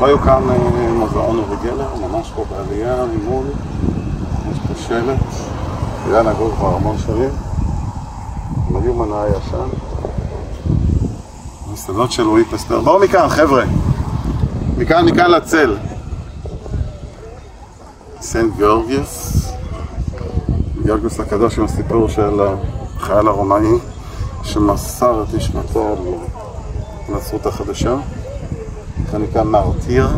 היו כאן אה, מוזיאון וגלר, ממש פה בעלייה ממול. יש פה שלט. אילן נגור כבר המון שנים. מדהים מנה הישן. המסעדות של לואי פסטר. בואו מכאן, חבר'ה. מכאן, מכאן לצל. סנט גיאורגיוס. גיאורגיוס הקדוש עם הסיפור של החייל הרומאי שמסר את נשמתו לנצרות החדשה. כאן נקרא מרטיר.